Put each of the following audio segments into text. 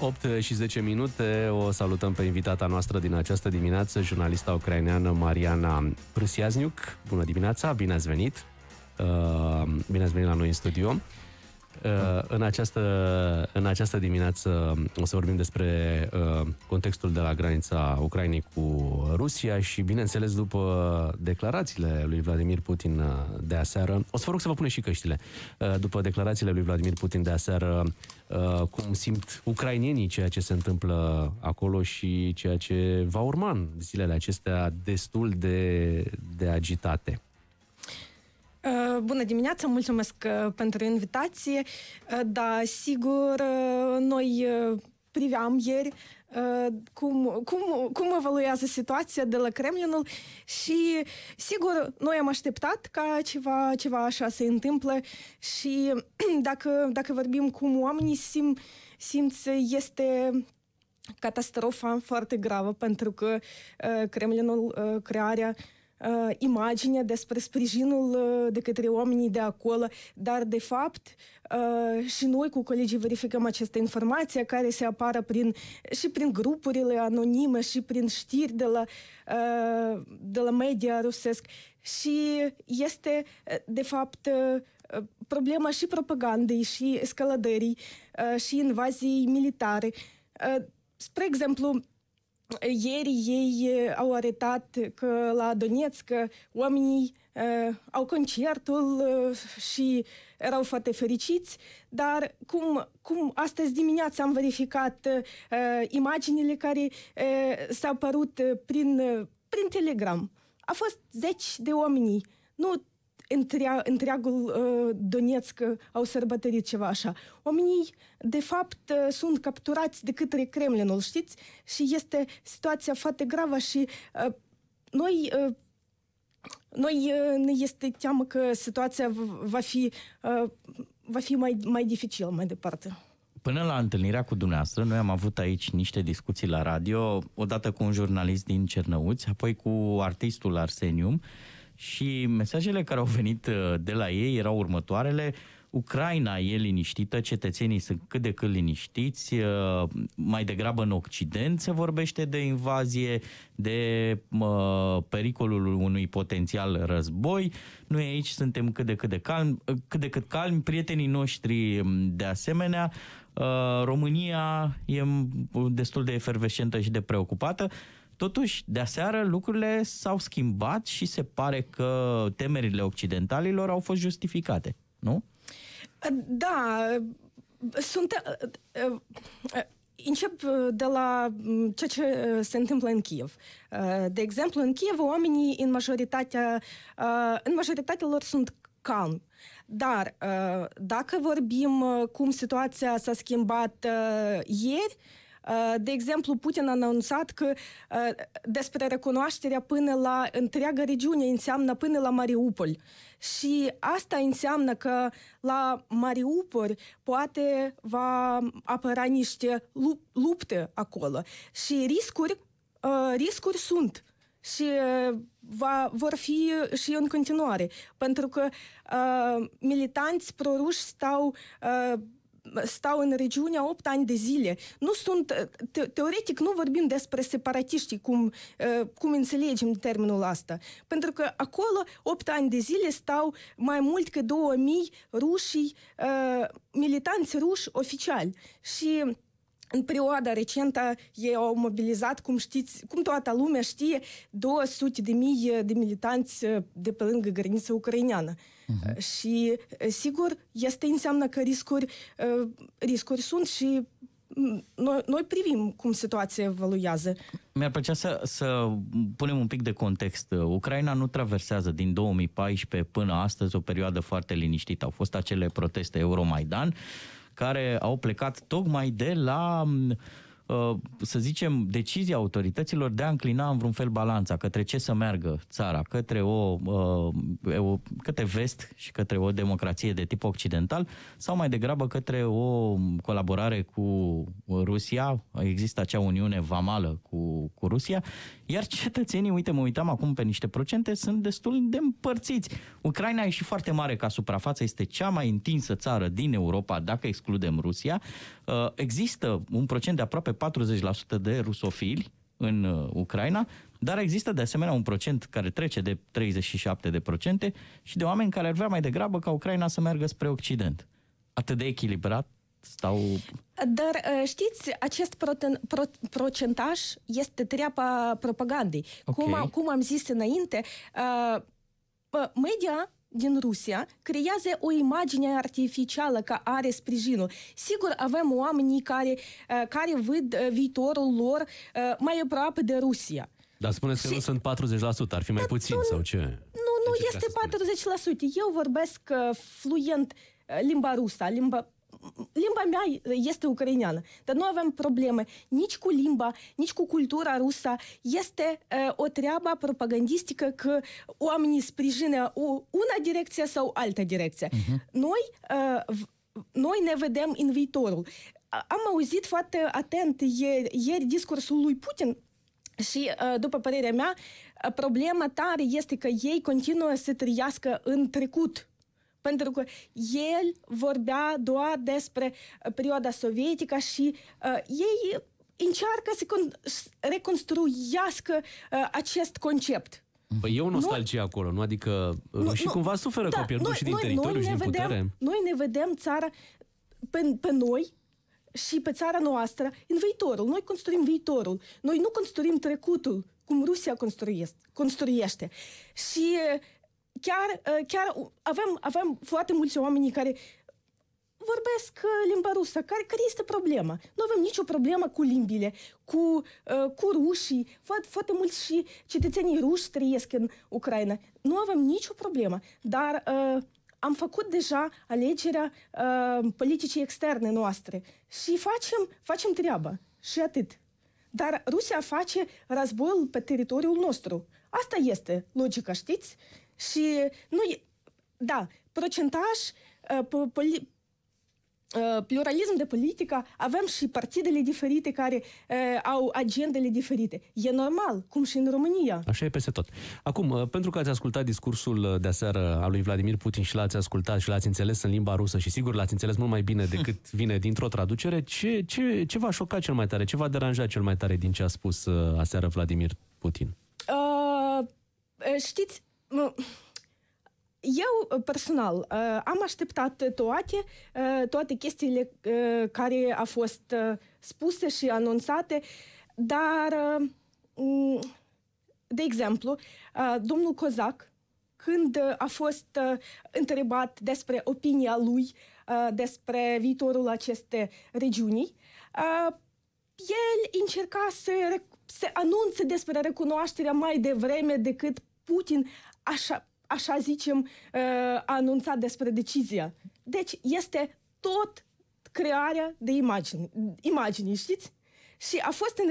8 și 10 minute, o salutăm pe invitata noastră din această dimineață, jurnalista ucraineană Mariana Prâsiazniuc. Bună dimineața, bine ați venit! Uh, bine ați venit la noi în studio. Uh, în, această, în această dimineață o să vorbim despre uh, contextul de la granița Ucrainei cu Rusia și, bineînțeles, după declarațiile lui Vladimir Putin uh, de aseară, o să vă rog să vă puneți și căștile, după declarațiile lui Vladimir Putin de aseară, cum simt ucrainienii ceea ce se întâmplă acolo și ceea ce va urma în zilele acestea destul de, de agitate. Uh, bună dimineața, mulțumesc uh, pentru invitație. Uh, da, sigur, noi priveam ieri cum, cum, cum evoluează situația de la Kremlinul și, sigur, noi am așteptat ca ceva, ceva așa se întâmple și dacă, dacă vorbim cum oamenii sim, simt, este catastrofa foarte gravă pentru că Kremlinul, crearea uh, imagine despre sprijinul uh, de către oamenii de acolo, dar de fapt uh, și noi cu colegii verificăm aceste informații care se apară prin, și prin grupurile anonime și prin știri de la, uh, de la media rusesc și este de fapt uh, problema și propagandei și escaladării uh, și invaziei militare. Uh, spre exemplu, ieri ei au arătat că la Donetsk oamenii uh, au concertul uh, și erau foarte fericiți, dar cum, cum astăzi dimineața am verificat uh, imaginile care uh, s-au apărut prin, prin Telegram. A fost zeci de oameni, nu întrea, întreagul uh, Donetsk au sărbătorit ceva așa. Oamenii, de fapt, uh, sunt capturați de către Kremlinul, știți? Și este situația foarte gravă și uh, noi... Uh, noi uh, ne este teamă că situația va fi, uh, va fi mai, mai dificil mai departe. Până la întâlnirea cu dumneavoastră, noi am avut aici niște discuții la radio, odată cu un jurnalist din Cernăuți, apoi cu artistul Arsenium, și mesajele care au venit uh, de la ei erau următoarele. Ucraina e liniștită, cetățenii sunt cât de cât liniștiți, uh, mai degrabă în Occident se vorbește de invazie, de uh, pericolul unui potențial război. Noi aici suntem cât de cât de calmi, uh, cât de cât calmi, prietenii noștri um, de asemenea. Uh, România e destul de efervescentă și de preocupată. Totuși, de aseară, lucrurile s-au schimbat și se pare că temerile occidentalilor au fost justificate, nu? Da, sunt... Încep de la ceea ce se întâmplă în Kiev. De exemplu, în Kiev oamenii în majoritatea, în majoritatea lor sunt calmi. Dar dacă vorbim cum situația s-a schimbat ieri, Uh, de exemplu, Putin a anunțat că uh, despre recunoașterea până la întreaga regiune înseamnă până la Mariupol. Și asta înseamnă că la Mariupol poate va apăra niște lupte acolo. Și riscuri, uh, riscuri sunt și va, vor fi și în continuare. Pentru că uh, militanți proruși stau uh, stau în regiunea 8 ani de zile. Nu sunt, te, teoretic nu vorbim despre separatiști, cum, cum înțelegem termenul asta. Pentru că acolo 8 ani de zile stau mai mult că 2000 rușii, militanți ruși oficiali. Și în perioada recentă ei au mobilizat, cum știți, cum toată lumea știe, 200 de mii de militanți de pe lângă granița ucraineană. Uh-huh. Și, sigur, este înseamnă că riscuri, riscuri sunt și noi, noi privim cum situația evoluează. Mi-ar plăcea să, să punem un pic de context. Ucraina nu traversează din 2014 până astăzi o perioadă foarte liniștită. Au fost acele proteste Euromaidan care au plecat tocmai de la uh, să zicem, decizia autorităților de a înclina în vreun fel balanța către ce să meargă țara, către, o, uh, o, către vest și către o democrație de tip occidental sau mai degrabă către o colaborare cu Rusia, există acea uniune vamală cu, cu Rusia, iar cetățenii, uite, mă uitam acum pe niște procente, sunt destul de împărțiți. Ucraina e și foarte mare ca suprafață, este cea mai întinsă țară din Europa, dacă excludem Rusia. Uh, există un procent de aproape 40% de rusofili în uh, Ucraina, dar există de asemenea un procent care trece de 37% de procente și de oameni care ar vrea mai degrabă ca Ucraina să meargă spre Occident. Atât de echilibrat stau... Dar uh, știți, acest proten, pro, procentaj este treaba propagandei. Okay. Cum, cum am zis înainte, uh, media din Rusia creează o imagine artificială că are sprijinul. Sigur, avem oamenii care, uh, care văd viitorul lor mai aproape de Rusia. Dar spuneți că și... nu sunt 40%, ar fi mai puțin nu, sau ce? Nu, nu ce este 40%. Eu vorbesc fluent limba rusă, limba limba mea este ucraineană, dar nu avem probleme nici cu limba, nici cu cultura rusă. Este uh, o treabă propagandistică că oamenii sprijină o, una direcție sau alta direcție. Uh-huh. Noi, uh, noi ne vedem în viitorul. Am auzit foarte atent ieri, ieri discursul lui Putin și, după părerea mea, problema tare este că ei continuă să trăiască în trecut pentru că el vorbea doar despre uh, perioada sovietică și uh, ei încearcă să reconstruiască uh, acest concept. Păi e o nostalgie noi, acolo, nu? Adică nu, și nu, cumva suferă da, că au pierdut noi, și din noi, teritoriu noi și din vedem, putere. Noi ne vedem țara pe, pe noi și pe țara noastră în viitorul. Noi construim viitorul. Noi nu construim trecutul, cum Rusia construiește. Și chiar, uh, chiar avem, avem foarte mulți oameni care vorbesc uh, limba rusă. Care, care este problema? Nu avem nicio problemă cu limbile, cu, uh, cu rușii. Foarte, foarte mulți și cetățenii ruși trăiesc în Ucraina. Nu avem nicio problemă, dar uh, am făcut deja alegerea uh, politicii externe noastre și facem, facem treaba și atât. Dar Rusia face războiul pe teritoriul nostru. Asta este logica, știți? Și nu e, da, procentaj, uh, poli, uh, pluralism de politică, avem și partidele diferite care uh, au agendele diferite. E normal, cum și în România. Așa e peste tot. Acum, uh, pentru că ați ascultat discursul de aseară al lui Vladimir Putin și l-ați ascultat și l-ați înțeles în limba rusă și sigur l-ați înțeles mult mai bine decât vine dintr-o traducere, ce, ce, ce v-a șocat cel mai tare? Ce v-a deranjat cel mai tare din ce a spus uh, aseară Vladimir Putin? Uh, știți, eu, personal, am așteptat toate, toate chestiile care au fost spuse și anunțate, dar, de exemplu, domnul Cozac, când a fost întrebat despre opinia lui despre viitorul acestei regiuni, el încerca să, să anunțe despre recunoașterea mai devreme decât Putin așa, așa zicem, uh, a anunțat despre decizia. Deci este tot crearea de imagini, imagini știți? Și a fost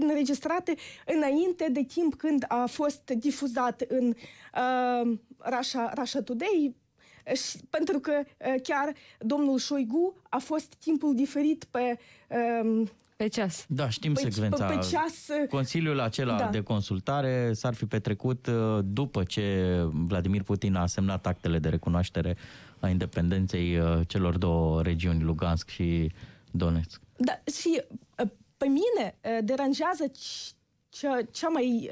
înregistrată înainte de timp când a fost difuzat în uh, Russia, Russia Today, și, pentru că uh, chiar domnul Șoigu a fost timpul diferit pe uh, pe ceas. Da, știm pe, secvența. Pe, pe ceas, Consiliul acela da. de consultare s-ar fi petrecut uh, după ce Vladimir Putin a semnat actele de recunoaștere a independenței uh, celor două regiuni, Lugansk și Donetsk. Da, și uh, pe mine deranjează cea, cea mai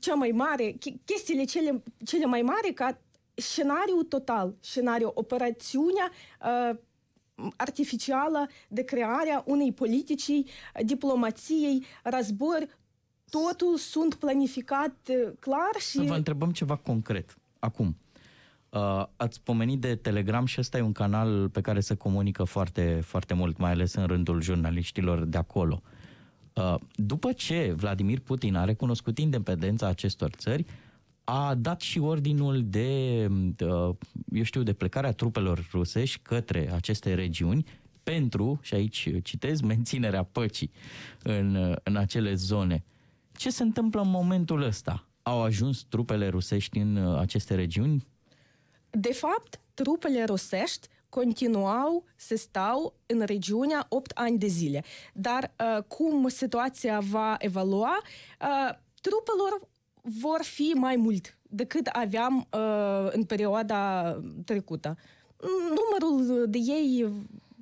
cea mai mare, chestiile cele, cele mai mari ca scenariul total, scenariul operațiunea artificială de crearea unei politicii, diplomației, război, totul sunt planificat uh, clar și... Să vă întrebăm ceva concret. Acum, uh, ați pomenit de Telegram și ăsta e un canal pe care se comunică foarte, foarte mult, mai ales în rândul jurnaliștilor de acolo. Uh, după ce Vladimir Putin a recunoscut independența acestor țări, a dat și ordinul de, eu știu, de plecarea trupelor rusești către aceste regiuni pentru, și aici citez, menținerea păcii în, în acele zone. Ce se întâmplă în momentul ăsta? Au ajuns trupele rusești în aceste regiuni? De fapt, trupele rusești continuau să stau în regiunea 8 ani de zile. Dar uh, cum situația va evalua, uh, trupelor vor fi mai mult decât aveam uh, în perioada trecută. Numărul de ei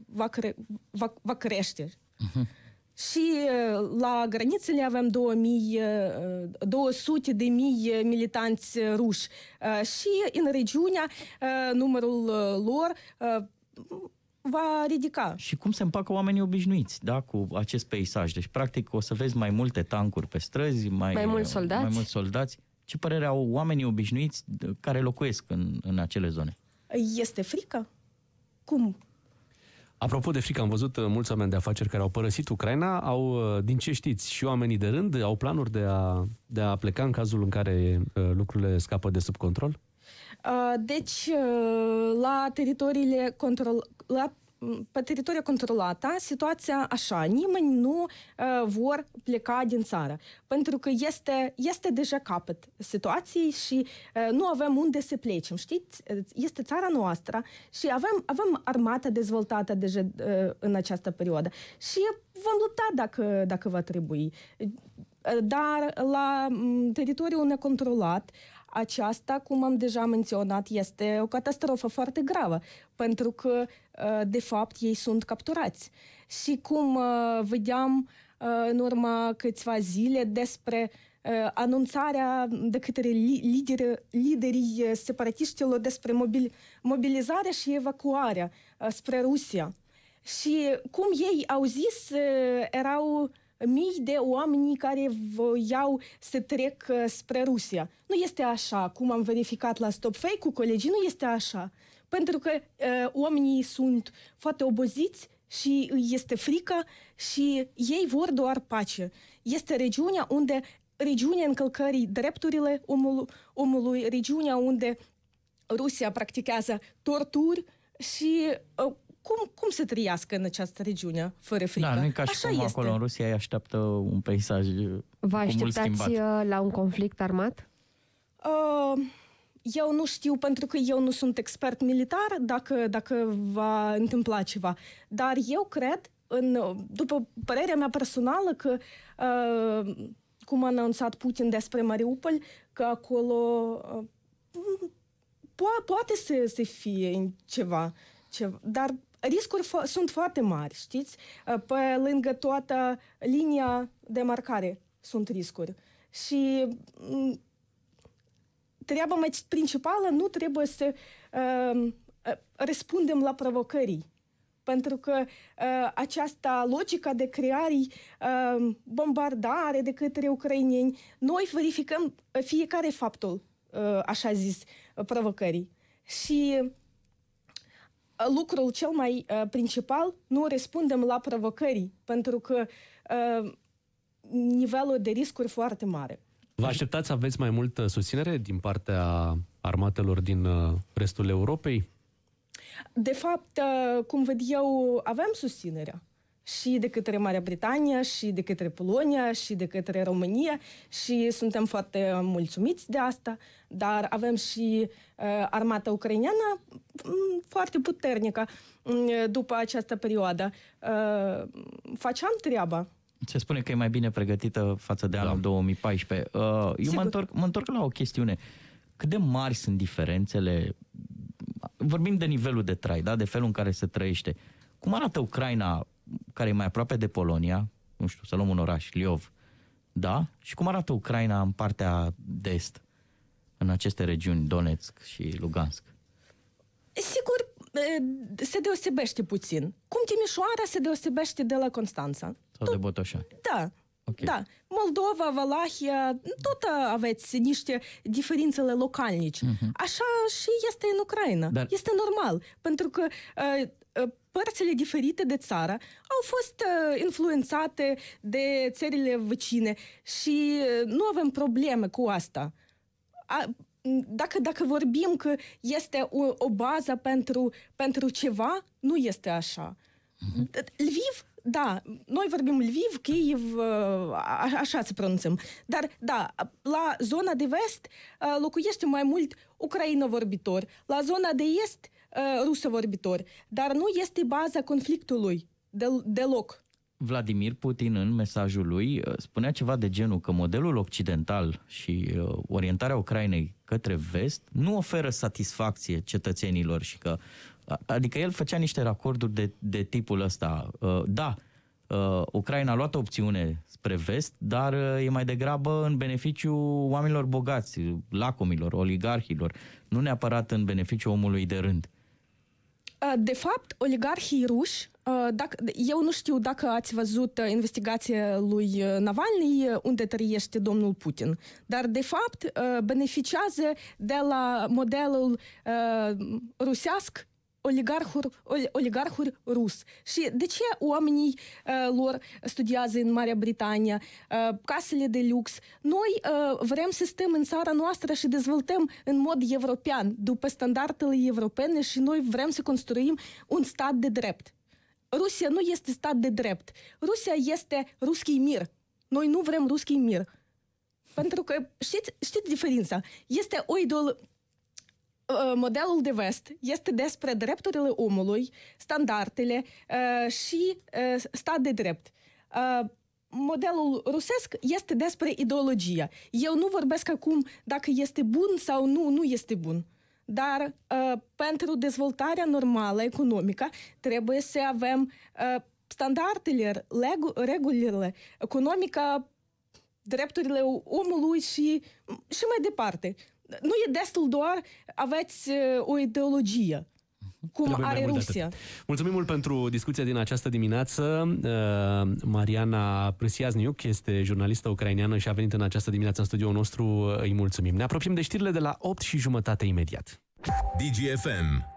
va, cre- va, va crește. Uh-huh. Și uh, la granițele avem 2000, 200 uh, de mii militanți ruși. Uh, și în regiunea numărul lor va ridica. Și cum se împacă oamenii obișnuiți da, cu acest peisaj? Deci, practic, o să vezi mai multe tancuri pe străzi, mai, mai mulți soldați. Mai mulți soldați. Ce părere au oamenii obișnuiți care locuiesc în, în acele zone? Este frică? Cum? Apropo de frică, am văzut uh, mulți oameni de afaceri care au părăsit Ucraina, au, uh, din ce știți, și oamenii de rând au planuri de a, de a pleca în cazul în care uh, lucrurile scapă de sub control? Deci, la teritoriile control, la pe teritoriul controlată, situația așa, nimeni nu uh, vor pleca din țară, pentru că este, este deja capăt situației și uh, nu avem unde să plecem, știți? Este țara noastră și avem, avem armata dezvoltată deja uh, în această perioadă și vom lupta dacă, dacă va trebui. Dar la teritoriul necontrolat, aceasta, cum am deja menționat, este o catastrofă foarte gravă, pentru că, uh, de fapt, ei sunt capturați. Și cum uh, vedeam uh, în urma câțiva zile despre anunțarea de către lideri, liderii separatiștilor despre mobil, mobilizarea și evacuarea spre Rusia. Și cum ei au zis, erau mii de oameni care voiau să trec uh, spre Rusia. Nu este așa, cum am verificat la Stop Fake cu colegii, nu este așa. Pentru că uh, oamenii sunt foarte oboziți și este frică și ei vor doar pace. Este regiunea unde regiunea încălcării drepturile omului, omului regiunea unde Rusia practicează torturi și uh, cum, cum să trăiască în această regiune fără frică? Da, nu e ca și Așa cum este. acolo în Rusia îi așteaptă un peisaj Vă așteptați uh, la un conflict armat? Uh, eu nu știu, pentru că eu nu sunt expert militar, dacă, dacă va întâmpla ceva. Dar eu cred, în, după părerea mea personală, că uh, cum a anunțat Putin despre Mariupol, că acolo uh, po- poate să, să fie ceva, ceva. Dar riscuri fo- sunt foarte mari, știți? Pe lângă toată linia de marcare sunt riscuri. Și treaba mai principală nu trebuie să uh, răspundem la provocări. Pentru că uh, această logică de creare, uh, bombardare de către ucraineni, noi verificăm fiecare faptul, uh, așa zis, provocării. Și lucrul cel mai uh, principal, nu răspundem la provocări, pentru că uh, nivelul de riscuri foarte mare. Vă așteptați să aveți mai multă susținere din partea armatelor din uh, restul Europei? De fapt, uh, cum văd eu, avem susținerea și de către Marea Britanie, și de către Polonia, și de către România și suntem foarte mulțumiți de asta, dar avem și uh, armata ucraineană mm, foarte puternică mm, după această perioadă. Uh, facem treaba. Se spune că e mai bine pregătită față de anul da. 2014. Uh, eu mă întorc, mă întorc la o chestiune. Cât de mari sunt diferențele? Vorbim de nivelul de trai, da? de felul în care se trăiește. Cum arată Ucraina care e mai aproape de Polonia, nu știu, să luăm un oraș, Liov, da? Și cum arată Ucraina în partea de est, în aceste regiuni, Donetsk și Lugansk? Sigur, se deosebește puțin. Cum Timișoara se deosebește de la Constanța. Sau tot, de Botoșani. Da, Okay. Da, Moldova, Valahia, tot aveți niște diferențele localnici. Uh-huh. Așa și este în Ucraina. Dar... Este normal, pentru că uh, părțile diferite de țară au fost uh, influențate de țările vecine și uh, nu avem probleme cu asta. A, dacă, dacă vorbim că este o, o bază pentru, pentru ceva, nu este așa. Lviv, da, noi vorbim Lviv, Kiev, așa se pronunțăm. Dar, da, la zona de vest locuiește mai mult ucraina vorbitor, la zona de est rusă vorbitor, dar nu este baza conflictului deloc. Vladimir Putin în mesajul lui spunea ceva de genul că modelul occidental și orientarea Ucrainei către vest nu oferă satisfacție cetățenilor și că Adică el făcea niște racorduri de, de tipul ăsta. Uh, da, uh, Ucraina a luat o opțiune spre vest, dar uh, e mai degrabă în beneficiu oamenilor bogați, lacomilor, oligarhilor, nu neapărat în beneficiu omului de rând. De fapt, oligarhii ruși, dacă, eu nu știu dacă ați văzut investigația lui Navalny, unde trăiește domnul Putin, dar de fapt beneficiază de la modelul rusească oligarhuri, oligarhuri rus. Și de ce oamenii uh, lor studiază în Marea Britanie, uh, casele de lux? Noi uh, vrem să stăm în țara noastră și dezvoltăm în mod european, după standardele europene și noi vrem să construim un stat de drept. Rusia nu este stat de drept. Rusia este ruski mir. Noi nu vrem ruski mir. Pentru că, știți, știți diferența? Este o ideologie modelul de vest este despre drepturile omului, standardele și stat de drept. Modelul rusesc este despre ideologie. Eu nu vorbesc acum dacă este bun sau nu, nu este bun. Dar uh, pentru dezvoltarea normală economică trebuie să avem uh, standardele, regulile economică, drepturile omului și, și mai departe nu e destul doar aveți o ideologie cum Trebuie are Rusia. Mulțumim mult pentru discuția din această dimineață. Mariana Prâsiazniuc este jurnalistă ucraineană și a venit în această dimineață în studioul nostru. Îi mulțumim. Ne apropiem de știrile de la 8 și jumătate imediat. DGFM